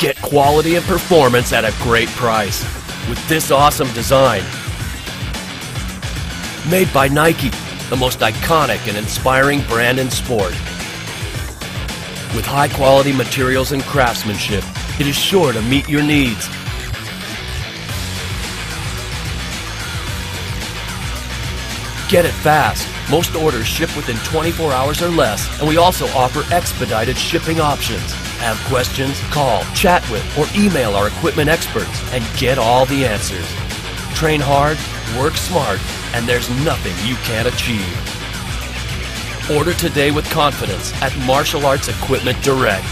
Get quality and performance at a great price with this awesome design. Made by Nike, the most iconic and inspiring brand in sport. With high quality materials and craftsmanship, it is sure to meet your needs. Get it fast. Most orders ship within 24 hours or less, and we also offer expedited shipping options. Have questions? Call, chat with, or email our equipment experts and get all the answers. Train hard, work smart, and there's nothing you can't achieve. Order today with confidence at Martial Arts Equipment Direct.